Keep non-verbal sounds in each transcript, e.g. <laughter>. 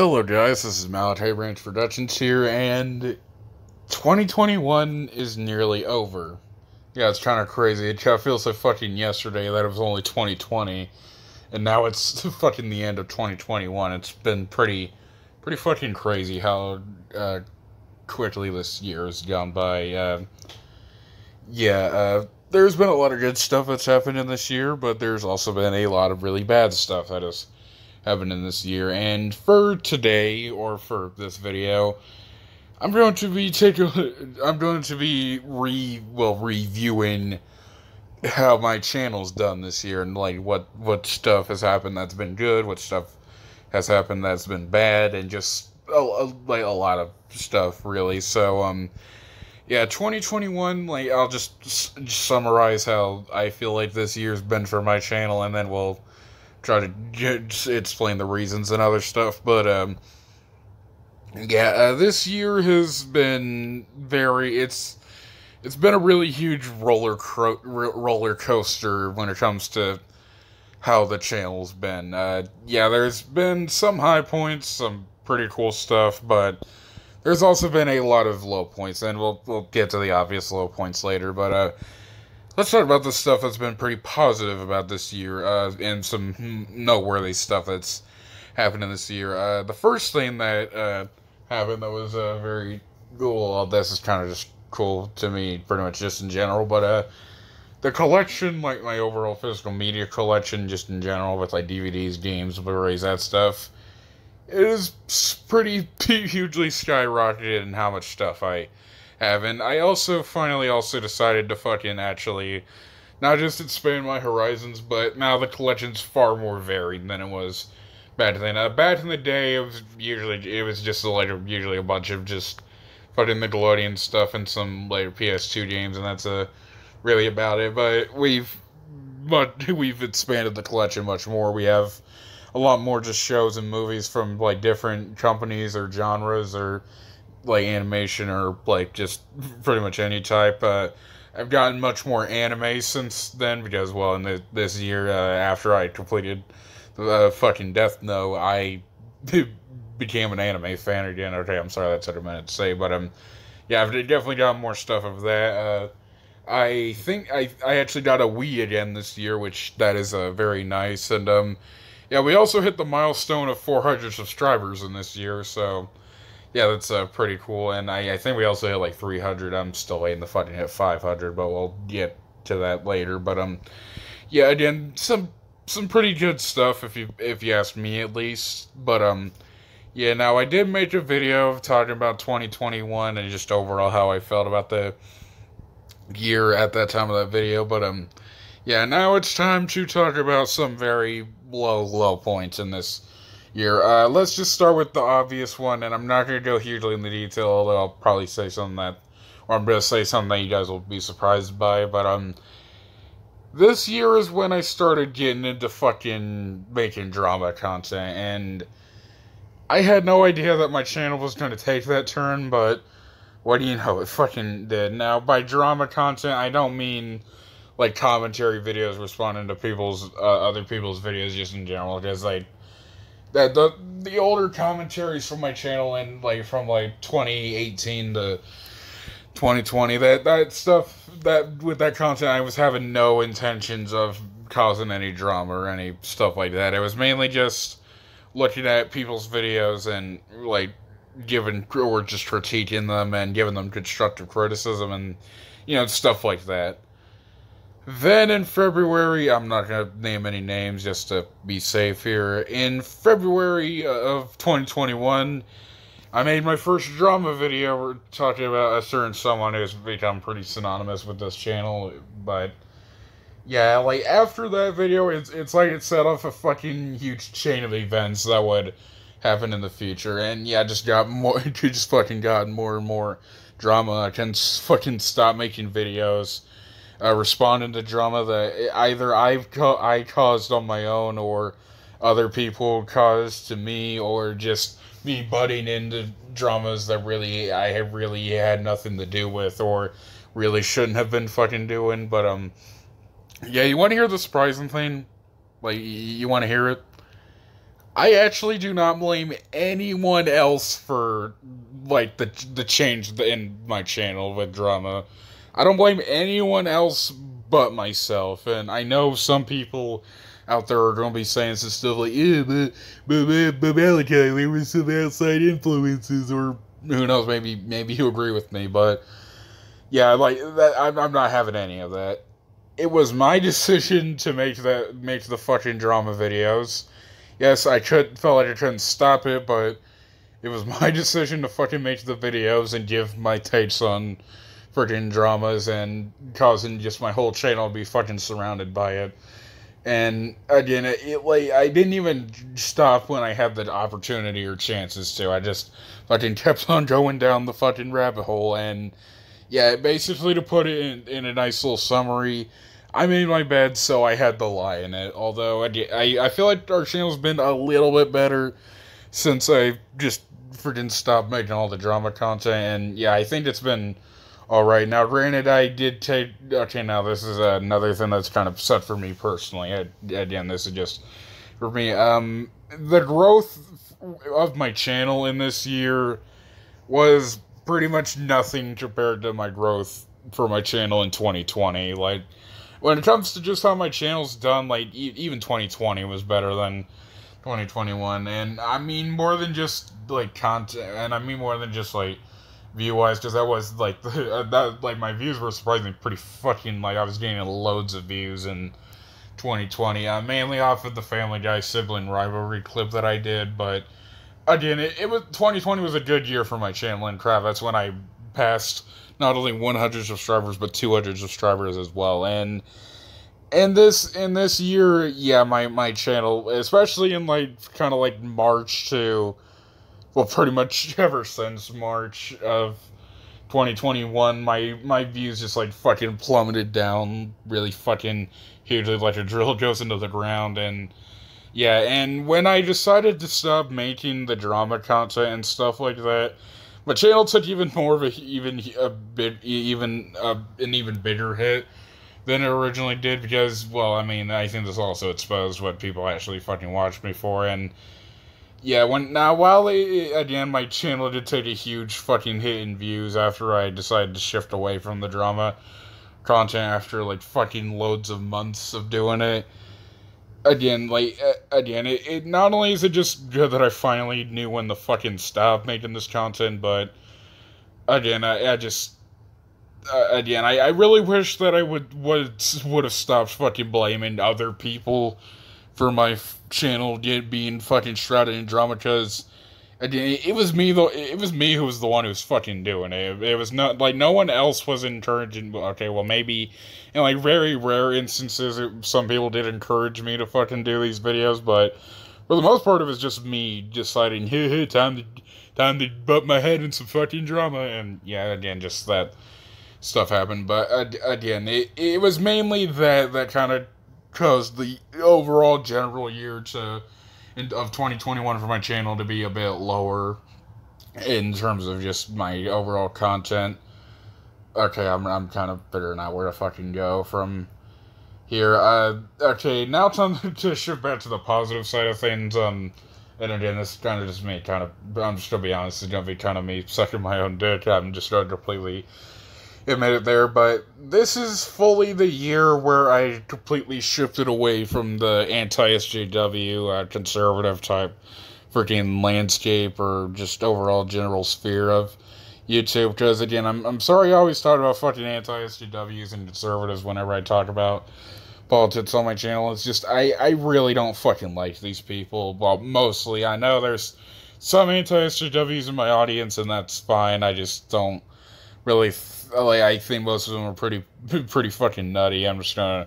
Hello, guys. This is Malachi Branch Productions here, and 2021 is nearly over. Yeah, it's kind of crazy. It kind of feels so fucking yesterday that it was only 2020, and now it's <laughs> fucking the end of 2021. It's been pretty, pretty fucking crazy how uh, quickly this year has gone by. Uh, yeah, uh, there's been a lot of good stuff that's happened in this year, but there's also been a lot of really bad stuff that has happened in this year. And for today, or for this video, I'm going to be taking, <laughs> I'm going to be re, well, reviewing how my channel's done this year and like what what stuff has happened that's been good, what stuff has happened that's been bad, and just a, a, like a lot of stuff really. So um, yeah, 2021. Like I'll just, just summarize how I feel like this year's been for my channel, and then we'll try to explain the reasons and other stuff. But um, yeah, uh, this year has been very. It's it's been a really huge roller cro- roller coaster when it comes to how the channel's been. Uh, yeah, there's been some high points, some pretty cool stuff, but there's also been a lot of low points, and we'll we'll get to the obvious low points later. But uh, let's talk about the stuff that's been pretty positive about this year, uh, and some noteworthy stuff that's happened in this year. Uh, the first thing that uh, happened that was uh, very cool. This is kind of just cool to me, pretty much just in general. But uh, the collection, like my overall physical media collection, just in general, with like DVDs, games, Blu-rays, that stuff it is pretty <laughs> hugely skyrocketed in how much stuff I have. And I also finally also decided to fucking actually not just expand my horizons, but now the collection's far more varied than it was back then. Uh, back in the day, it was usually it was just like usually a bunch of just fucking Nickelodeon stuff and some later PS2 games, and that's uh, really about it. But we've but <laughs> we've expanded the collection much more. We have a lot more just shows and movies from like different companies or genres or like animation or like just pretty much any type. Uh, I've gotten much more anime since then because well, in the, this year uh, after I completed the uh, fucking Death Note, I <laughs> became an anime fan again. Okay, I'm sorry that took a minute to say, but um, yeah, I've definitely got more stuff of that. Uh, I think I I actually got a Wii again this year, which that is uh, very nice, and um, yeah, we also hit the milestone of 400 subscribers in this year, so yeah, that's uh, pretty cool. And I, I think we also hit like 300. I'm still waiting to fucking hit 500, but we'll get to that later. But um, yeah, again, some some pretty good stuff if you if you ask me at least. But um, yeah, now I did make a video of talking about 2021 and just overall how I felt about the year at that time of that video. But um, yeah, now it's time to talk about some very low, low points in this year. Uh, let's just start with the obvious one, and I'm not going to go hugely in the detail, although I'll probably say something that, or I'm going to say something that you guys will be surprised by, but, um, this year is when I started getting into fucking making drama content, and I had no idea that my channel was going to take that turn, but what do you know, it fucking did. Now, by drama content, I don't mean like commentary videos responding to people's uh, other people's videos just in general because like that the the older commentaries from my channel and like from like 2018 to 2020 that that stuff that with that content I was having no intentions of causing any drama or any stuff like that. It was mainly just looking at people's videos and like giving or just critiquing them and giving them constructive criticism and you know stuff like that. Then in February, I'm not going to name any names just to be safe here. In February uh, of 2021, I made my first drama video. We're talking about a certain someone who's become pretty synonymous with this channel, but yeah, like after that video, it's it's like it set off a fucking huge chain of events that would happen in the future, and yeah, just got more, <laughs> just fucking got more and more drama. I can fucking stop making videos uh, responding to drama that either I've ca- I caused on my own or other people caused to me or just me butting into dramas that really I have really had nothing to do with or really shouldn't have been fucking doing. But um, yeah, you want to hear the surprising thing? Like you want to hear it? I actually do not blame anyone else for like the the change in my channel with drama. I don't blame anyone else but myself, and I know some people out there are going to be saying some stuff like, "Yeah, but but but, Malachi, there was some outside influences," or who knows, maybe maybe you agree with me, but yeah, like that, I'm, I'm not having any of that. It was my <laughs> decision to make that make the fucking drama videos yes, I could felt like I couldn't stop it, but it was <laughs> my decision to fucking make the videos and give my takes on freaking dramas and causing just my whole channel to be fucking surrounded by it. And again, it, it, like I didn't even stop when I had the opportunity or chances to. I just fucking kept on going down the fucking rabbit hole. And yeah, basically to put it in, in a nice little summary, I made my bed, so I had to lie in it. Although I, I, I feel like our channel's been a little bit better since I just freaking stopped making all the drama content. And yeah, I think it's been alright. Now, granted, I did take. Okay, now this is another thing that's kind of set for me personally. I, again, this is just for me. Um, the growth of my channel in this year was pretty much nothing compared to my growth for my channel in 2020. Like, when it comes to just how my channel's done, like e- even 2020 was better than 2021, and I mean more than just like content, and I mean more than just like view wise, because that was like <laughs> that like my views were surprisingly pretty fucking like I was getting loads of views in 2020, uh, mainly off of the Family Guy sibling rivalry clip that I did, but again, it, it was 2020 was a good year for my channel and crap. That's when I passed not only 100 subscribers but 200 subscribers as well. And and this in this year, yeah, my my channel, especially in like kind of like March to well, pretty much <laughs> ever since March of 2021, my my views just like fucking plummeted down really fucking hugely like a drill <laughs> goes into the ground and yeah, and when I decided to stop making the drama content and stuff like that, my channel took even more of a even a bit even uh, an even bigger hit than it originally did because well I mean I think this also exposed what people actually fucking watched me for and yeah when now while it, again my channel did take a huge fucking hit in views after I decided to shift away from the drama content after like fucking loads of months of doing it again, like again, it, it not only is it just good that I finally knew when to fucking stop making this content, but again, I, I just uh, again, I, I really wish that I would would would have stopped fucking blaming other people for my channel get, being fucking shrouded in drama because again, it was me though. It was me who was the one who was fucking doing it. It was not like no one else was encouraging. Okay, well maybe in like very rare instances, it, some people did encourage me to fucking do these videos, but for the most part, it was just me deciding, hey, hey, time to time to butt my head in some fucking drama, and yeah, again, just that stuff happened. But uh, again, it it was mainly that that kind of caused the overall general year to of 2021 for my channel to be a bit lower in terms of just my overall content. Okay, I'm I'm kind of figuring out where to fucking go from here. Uh, okay, now time <laughs> to shift back to the positive side of things. Um, and again, this is kind of just me, kind of. I'm just gonna be honest. It's gonna be kind of me sucking my own dick. I'm just gonna completely admit it there, but this is fully the year where I completely shifted away from the anti SJW, uh, conservative type freaking landscape or just overall general sphere of YouTube. Because again, I'm, I'm sorry I always talk about fucking anti SJWs and conservatives whenever I talk about politics on my channel. It's just, I, I really don't fucking like these people. Well, mostly. I know there's some anti SJWs in my audience, and that's fine. I just don't really like I think most of them are pretty <laughs> pretty fucking nutty. I'm just gonna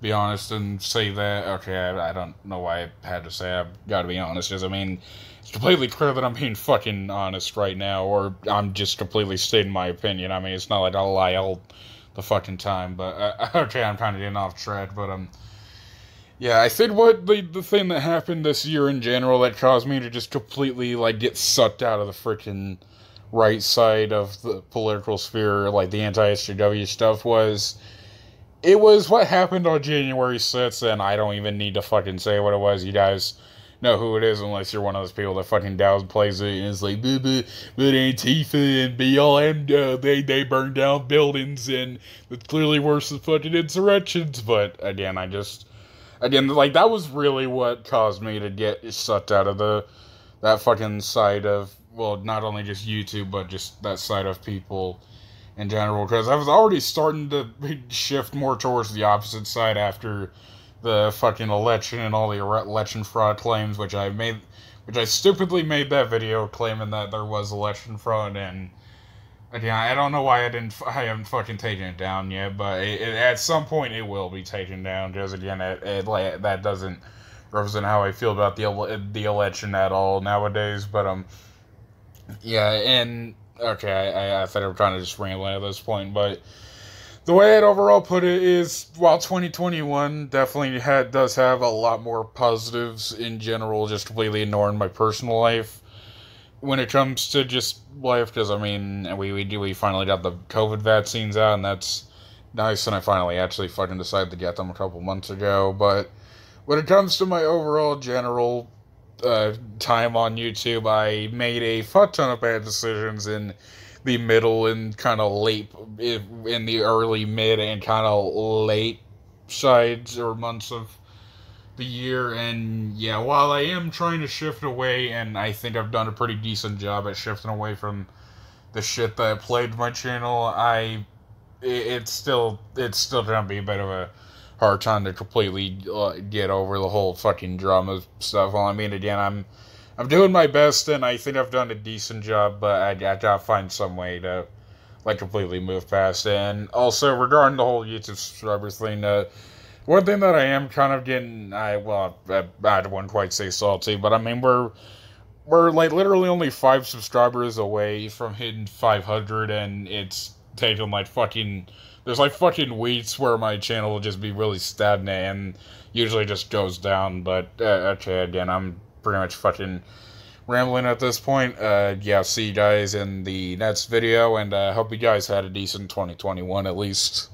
be honest and say that. Okay, I, I don't know why I had to say. I've got to be honest, because I mean, it's completely clear that I'm being fucking honest right now, or I'm just completely stating my opinion. I mean, it's not like I'll lie all the fucking time. But uh, <laughs> okay, I'm kind of getting off track, but um. Yeah, I think what the the thing that happened this year in general that caused me to just completely like get sucked out of the freaking right side of the political sphere, like the anti SJW stuff, was it was what happened on January 6th, and I don't even need to fucking say what it was. You guys know who it is unless you're one of those people that fucking downplays it and is like, but, but, but Antifa and BLM, uh, they, they burn down buildings and it's clearly worse than fucking insurrections. But again, I just, again, like, that was really what caused me to get sucked out of the, that fucking side of, well, not only just YouTube, but just that side of people in general. Because I was already starting to <laughs> shift more towards the opposite side after the fucking election and all the election fraud claims, which I made, which I stupidly made that video claiming that there was election fraud, and again, I don't know why I didn't, <laughs> I haven't fucking taken it down yet, but it, it, at some point it will be taken down, because again, it, like that doesn't represent how I feel about the the election at all nowadays, but um, yeah, and okay, I I, thought I was trying to just ramble at this point, but the way I'd overall put it is while 2021 definitely had does have a lot more positives in general, just completely ignoring my personal life. When it comes to just life, because I mean, we we do we finally got the COVID vaccines out, and that's nice. And I finally actually fucking decided to get them a couple months ago. But when it comes to my overall general uh, time on YouTube, I made a fuck ton of bad decisions in the middle and kind of late in the early mid and kind of late sides or months of the year. And yeah while i am trying to shift away and i think i've done a pretty decent job at shifting away from the shit that plagued my channel i it's still it's still gonna be a bit of a hard time to completely uh, get over the whole fucking drama stuff well i mean again i'm I'm doing my best, and I think I've done a decent job, but I, I gotta find some way to like completely move past. And also regarding the whole YouTube subscribers thing, uh, one thing that I am kind of getting, I well, I, I wouldn't quite say salty, but I mean we're we're like literally only five subscribers away from hitting 500, and it's taking like fucking. There's like fucking weeks where my channel will just be really stagnant and usually just goes down. But uh, okay, again, I'm pretty much fucking rambling at this point. Uh, yeah, see you guys in the next video, and I uh, hope you guys had a decent 2021 at least.